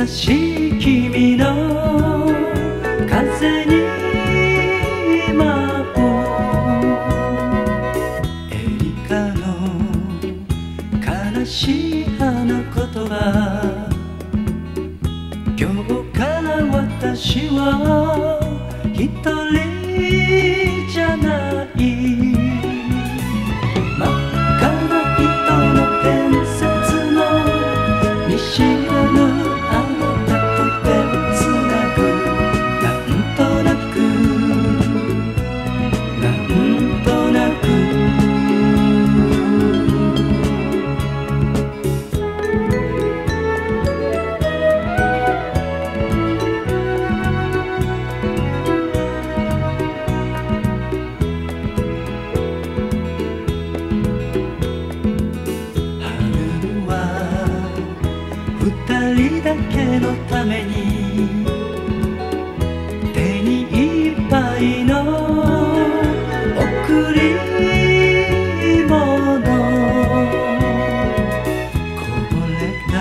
優しい君の風に舞うエリカの悲しい花言葉。今日から私は二人だけのために手にいっぱいの贈り物。こぼれた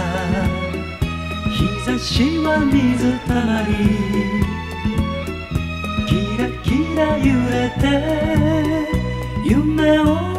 日差しは水たまりキラキラ揺れて夢を